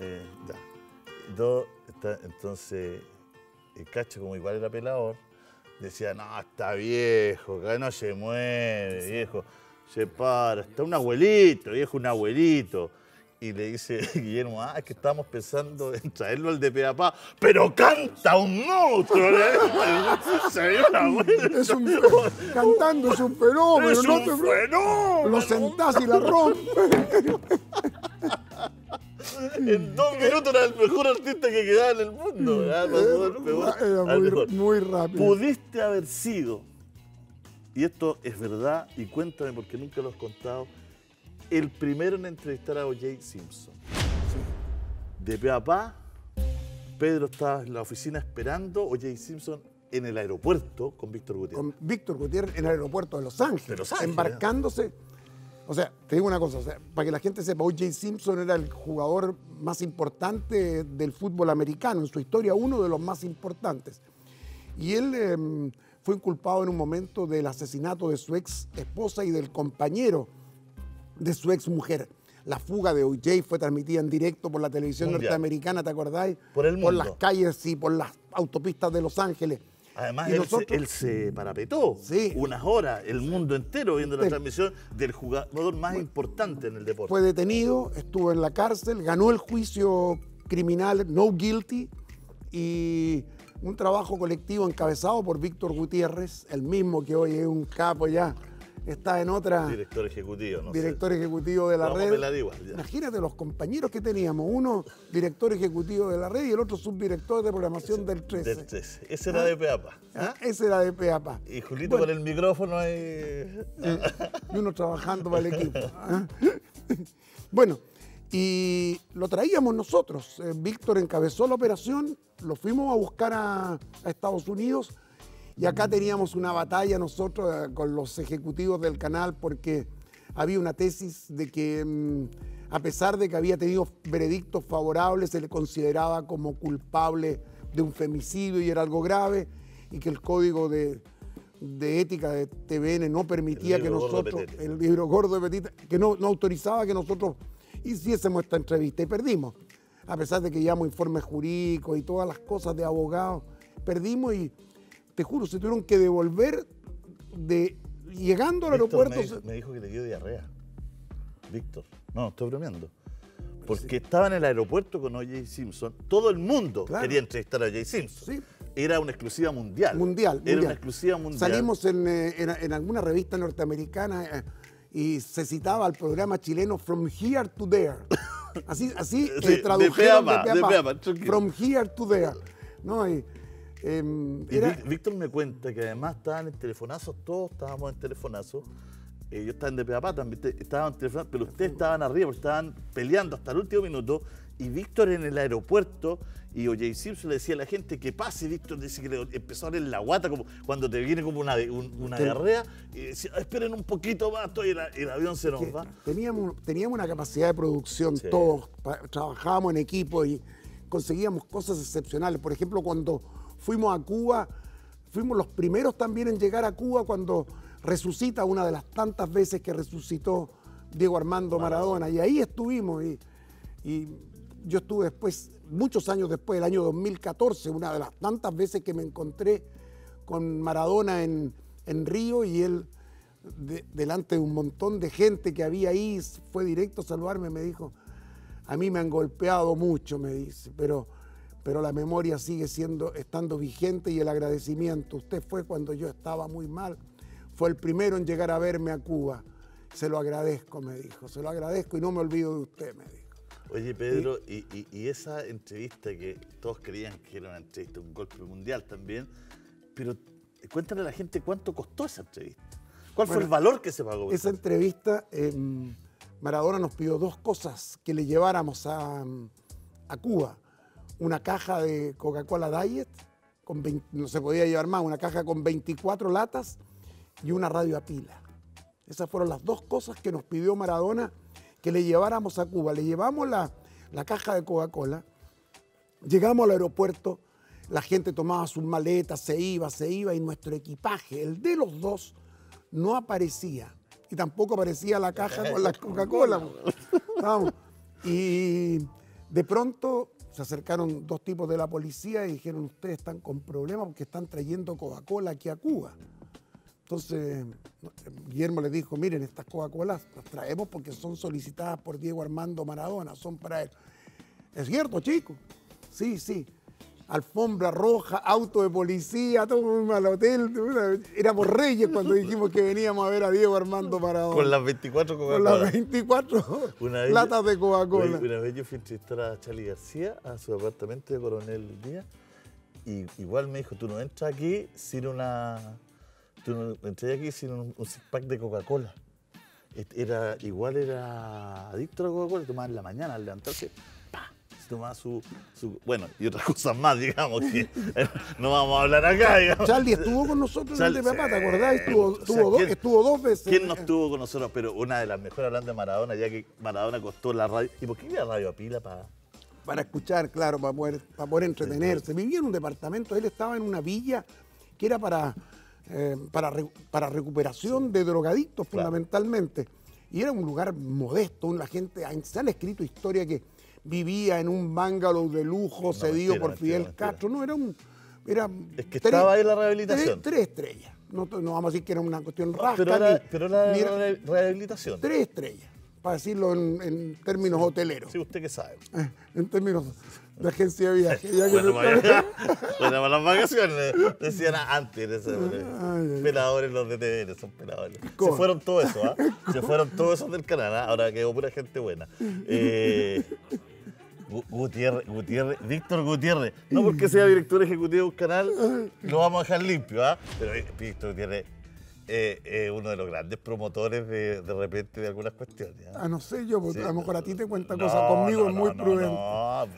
eh, ya. Dos, está- entonces, el cacho, como igual era pelador, decía, no, está viejo, que no se mueve, viejo. Se para, está un abuelito, viejo, un abuelito. Y le dice Guillermo, ah, es que estábamos pensando en traerlo al de Peapá, pero canta un monstruo. Se vio el abuelo. Es un, cantando es un fenómeno. Es no un te- fenómeno. Lo sentás y la rompes. En dos minutos era el mejor artista que quedaba en el mundo. Ya, pasó del peor Era al muy, mejor. muy rápido. Pudiste haber sido, y esto es verdad, y cuéntame porque nunca lo has contado, el primero en entrevistar a O.J. Simpson. De pe a pa, Pedro estaba en la oficina esperando, O.J. Simpson en el aeropuerto con Víctor Gutiérrez. con Víctor Gutiérrez en el aeropuerto de Los Ángeles, De Los Ángeles. embarcándose. O sea, te digo una cosa, o sea, para que la gente sepa, O.J. Simpson era el jugador más importante del fútbol americano, en su historia uno de los más importantes. Y él eh, fue inculpado en un momento del asesinato de su ex esposa y del compañero de su ex mujer. La fuga de O.J. fue transmitida en directo por la televisión Mundial. norteamericana, ¿te acordáis? Por el Por mundo. las calles y por las autopistas de Los Ángeles. Además, él, nosotros- se, él se parapetó Sí. unas horas, el mundo entero viendo la transmisión del jugador más importante en el deporte. fue detenido, estuvo en la cárcel, ganó el juicio criminal no guilty y un trabajo colectivo encabezado por Víctor Gutiérrez, el mismo que hoy es un capo ya, está en otra, Director ejecutivo, no sé. director ejecutivo de la Vamos red. igual. Imagínate los compañeros que teníamos, uno director ejecutivo de la red y el otro subdirector de programación del 13. Del 13. Ese era de Peapa. Ah, Ese era de Peapa. Y Julito con el micrófono ahí. y uno trabajando para el equipo. ¿ah? Bueno, y lo traíamos nosotros. Eh, Víctor encabezó la operación, lo fuimos a buscar a, a Estados Unidos y acá teníamos una batalla nosotros eh, con los ejecutivos del canal porque había una tesis de que mm, a pesar de que había tenido veredictos favorables, se le consideraba como culpable de un femicidio y era algo grave y que el código de, de ética de TVN no permitía que nosotros, el libro gordo de Petita, que no, no autorizaba que nosotros hiciésemos esta entrevista y perdimos. A pesar de que llevamos informes jurídicos y todas las cosas de abogados, perdimos y te juro, se tuvieron que devolver de llegando al Víctor aeropuerto. me, dijo, me dijo que le dio diarrea. Víctor. No, estoy bromeando. Porque estaba en el aeropuerto con O.J. Simpson. Todo el mundo Claro. quería entrevistar a O.J. Simpson. Sí. Era una exclusiva mundial. Mundial. Era mundial. una exclusiva mundial. Salimos en, eh, en- en alguna revista norteamericana eh, y se citaba al programa chileno From Here to There. Así, así eh, Sí, de tradujeron pa, de pe a pa, tranquilo. From Here to There. ¿no? Y, em, Y era- Víctor me cuenta que además estaban en telefonazos, todos estábamos en telefonazos. Eh, yo estaba en DPAPA también, estaban en telefonazos, pero ustedes estaban arriba, porque estaban peleando hasta el último minuto. Y Víctor en el aeropuerto, y O.J. Simpson le decía a la gente que pase. Víctor dice que le empezó a oler la guata, como cuando te viene como una, un- una diarrea. Y decía, esperen un poquito más, estoy, el, el avión se nos que va. teníamos, teníamos una capacidad de producción Sí. todos, trabajábamos en equipo y conseguíamos cosas excepcionales. Por ejemplo, cuando fuimos a Cuba, fuimos los primeros también en llegar a Cuba cuando resucita una de las tantas veces que resucitó Diego Armando Maradona. Y ahí estuvimos y, y yo estuve después, muchos años después, el año 2014, una de las tantas veces que me encontré con Maradona en, en Río y él de- delante de un montón de gente que había ahí, fue directo a saludarme, me dijo, a mí me han golpeado mucho, me dice, pero, pero la memoria sigue siendo, estando vigente y el agradecimiento. Usted fue cuando yo estaba muy mal, fue el primero en llegar a verme a Cuba. Se lo agradezco, me dijo, se lo agradezco y no me olvido de usted, me dijo. Oye, Pedro, y, y- y esa entrevista que todos creían que era una entrevista, un golpe mundial también, pero cuéntale a la gente cuánto costó esa entrevista. ¿Cuál fue el valor que se pagó? Esa entrevista, eh, Maradona nos pidió dos cosas que le lleváramos a, a Cuba. Una caja de Coca-Cola Diet, con 20 no se podía llevar más, una caja con 24 latas y una radio a pila. Esas fueron las dos cosas que nos pidió Maradona que le lleváramos a Cuba. Le llevamos la, la caja de Coca-Cola, llegamos al aeropuerto, la gente tomaba sus maletas, se iba, se iba, y nuestro equipaje, el de los dos, no aparecía. Y tampoco aparecía la caja con la Coca-Cola. Y de pronto se acercaron dos tipos de la policía y dijeron, ustedes están con problemas porque están trayendo Coca-Cola aquí a Cuba. Entonces, Guillermo le dijo, miren, estas Coca-Colas las traemos porque son solicitadas por Diego Armando Maradona, son para él. ¿Es cierto, chico? Sí, sí. Alfombra roja, auto de policía, todo al hotel. Éramos reyes cuando dijimos que veníamos a ver a Diego Armando Maradona. Con las 24 Con Coca-Cola. las 24 Una vez latas yo- de Coca-Cola. Una, vez yo fui a entrevistar a Charlie García a su apartamento de Coronel Díaz y igual me dijo, tú no entras aquí sin una... Tú no entras aquí sin un, un pack de Coca-Cola. Era, igual era adicto a la Coca-Cola, tomaba en la mañana al levantarse, tomaba su, su- Bueno, y otras cosas más, digamos, que eh, no vamos a hablar acá, digamos. Charlie estuvo con nosotros en el de Charlie, papá, ¿te acordás? Estuvo, O sea, estuvo dos, ¿quién- estuvo dos veces. ¿Quién no estuvo con nosotros? Pero una de las mejores hablando de Maradona, ya que Maradona costó la radio. ¿Y por qué la radio a pila para.? Para escuchar, claro, para poder, para poder entretenerse. Vivía en un departamento, él estaba en una villa que era para, eh, para, para recuperación de drogadictos Claro. fundamentalmente. Y era un lugar modesto, la gente, se han escrito historias que vivía en un bungalow de lujo cedido mentira, por Fidel mentira. Castro. No, era un... Era Es que estaba ahí la rehabilitación. Tres, tres estrellas. No, no vamos a decir que era una cuestión rasca. Pero era, ni- pero era ni era- re- rehabilitación. tres estrellas, para decirlo en, en términos hoteleros. Sí, usted que sabe. Eh, en términos de agencia de viaje. ya Bueno, no- para, bueno, para las vacaciones, decían antes, ese- ay, ay. peladores los de TVN, son peladores. ¿Cómo? Se fueron todos esos, ¿ah? Se fueron todos esos del canal, ¿ah? ahora quedó pura gente buena. Eh, Gutiérrez, Gutiérrez, Víctor Gutiérrez, no porque sea director ejecutivo de un canal, lo vamos a dejar limpio, ¿ah? Pero eh, Víctor Gutiérrez eh, es uno de los grandes promotores de, de repente de algunas cuestiones. ¿ah? Ah, no sé yo, porque Sí. a lo mejor a ti te cuenta No, cosas conmigo, no, es muy no, prudente.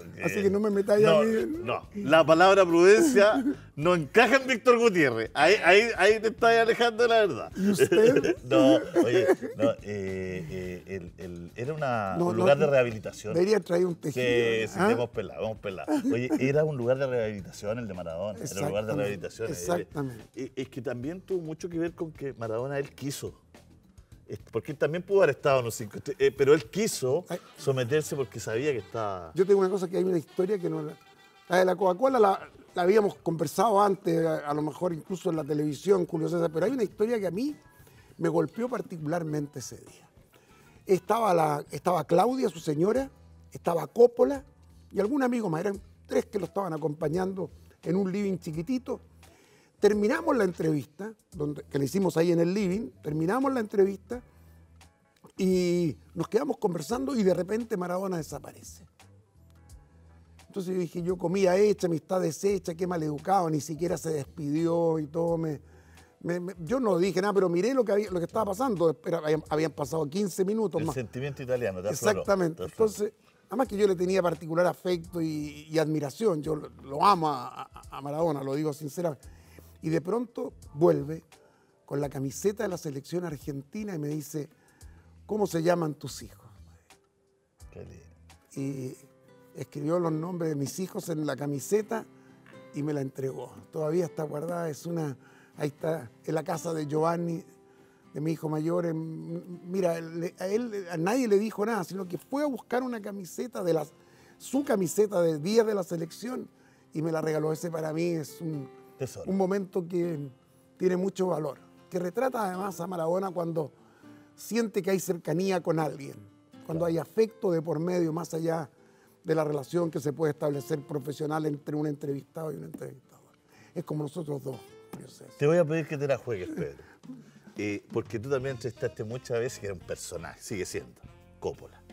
porque- Así que no me metáis a mí. No, la palabra prudencia no encaja en Víctor Gutiérrez. Ahí, ahí, ahí te estás alejando de la verdad. ¿Y usted? no, oye, no, eh, eh, el- el- era una, un lugar de rehabilitación. Debería traer un Sí, tejido. sí, ¿ah? te hemos pelado, hemos pelado. Oye, era un lugar de rehabilitación el de Maradona. Era un lugar de rehabilitación. exactamente. Eh, Es que también tuvo mucho que ver con que Maradona él quiso. Porque él también pudo haber estado en los cinco eh, pero él quiso someterse porque sabía que estaba. Yo tengo una cosa que hay una historia que no la. La de la Coca-Cola la, la habíamos conversado antes, a, a lo mejor incluso en la televisión, Julio César, pero hay una historia que a mí me golpeó particularmente ese día. Estaba, la, estaba Claudia, su señora, estaba Coppola y algún amigo más, eran tres que lo estaban acompañando en un living chiquitito. Terminamos la entrevista, donde, que le hicimos ahí en el living, terminamos la entrevista y nos quedamos conversando y de repente Maradona desaparece. Entonces yo dije, yo comida hecha, amistad deshecha, qué maleducado, ni siquiera se despidió y todo. Me, me- me- yo no dije nada, pero miré lo que, había- lo que estaba pasando. Era- habían, habían pasado 15 minutos El más. sentimiento italiano, te afloró, Exactamente. te afloró. Entonces, además que yo le tenía particular afecto y, y admiración. Yo lo, lo amo a Maradona, lo digo sinceramente. Y de pronto vuelve con la camiseta de la selección argentina y me dice, ¿cómo se llaman tus hijos? Qué lindo. y escribió los nombres de mis hijos en la camiseta y me la entregó. Todavía está guardada, es una, ahí está, en la casa de Giovanni, de mi hijo mayor. en- mira, a él a nadie le dijo nada, sino que fue a buscar una camiseta de las, su camiseta de día de la selección y me la regaló. Ese para mí es un, Tesoro. un momento que tiene mucho valor, que retrata además a Maradona cuando siente que hay cercanía con alguien, cuando hay afecto de por medio, más allá de la relación que se puede establecer profesional entre un entrevistado y un entrevistador. Es como nosotros dos. Te voy a pedir que te la juegues, Pedro. Eh, porque tú también entrevistaste muchas veces que era un personaje, sigue siendo, Coppola.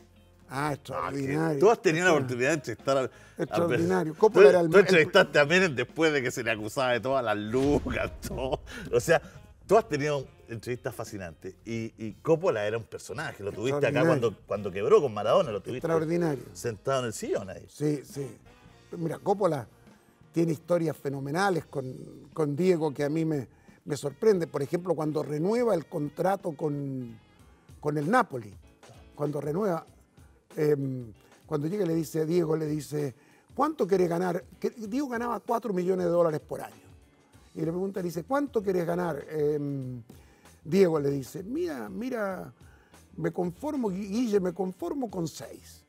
Ah, Ah, extraordinario. Tú has tenido la oportunidad de entrevistar al. al- Extraordinario. Tú- Coppola era el- Tú entrevistaste a Menem después de que se le acusaba de todas las lucas, todo. O sea, tú has tenido entrevistas fascinantes. Y, y Coppola era un personaje. Lo tuviste acá cuando, cuando quebró con Maradona. Lo tuviste Extraordinario. sentado en el sillón ahí. Sí, sí. Mira, Coppola tiene historias fenomenales con, con Diego que a mí me, me sorprende. Por ejemplo, cuando renueva el contrato con, con el Napoli, cuando renueva, em, cuando llega le dice a Diego, le dice, ¿cuánto querés ganar? Que Diego ganaba 4 millones de dólares por año. Y le pregunta, le dice, ¿cuánto querés ganar? Em, Diego le dice, mira, mira, me conformo, Guille, me conformo con 6.